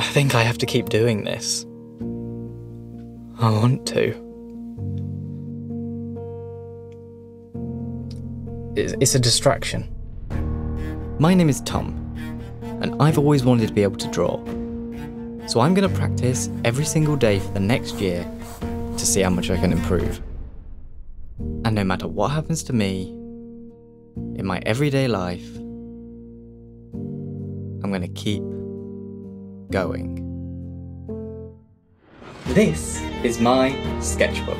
I think I have to keep doing this. I want to. It's a distraction. My name is Tom, and I've always wanted to be able to draw. So I'm going to practice every single day for the next year to see how much I can improve. And no matter what happens to me in my everyday life, I'm going to keep going. This is my sketchbook.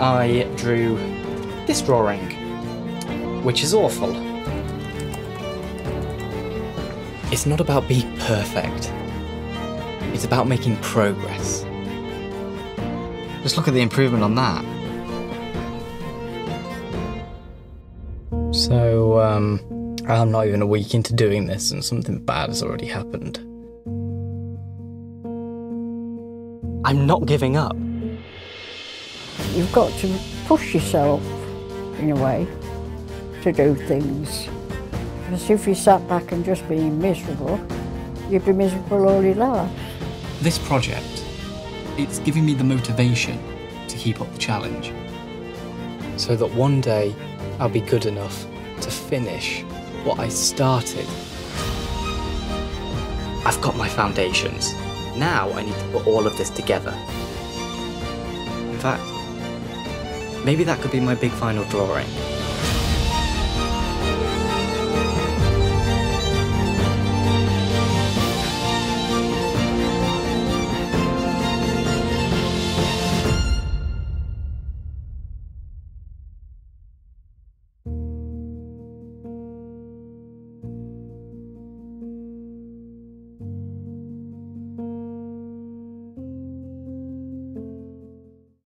I drew this drawing, which is awful. It's not about being perfect. It's about making progress. Just look at the improvement on that. So, um, I'm not even a week into doing this and something bad has already happened. I'm not giving up. You've got to push yourself, in a way, to do things. Because if you sat back and just being miserable, you'd be miserable all your life. This project, it's giving me the motivation to keep up the challenge. so that one day I'll be good enough to finish what I started. I've got my foundations. Now I need to put all of this together. In fact, maybe that could be my big final drawing.